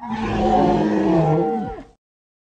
Oh.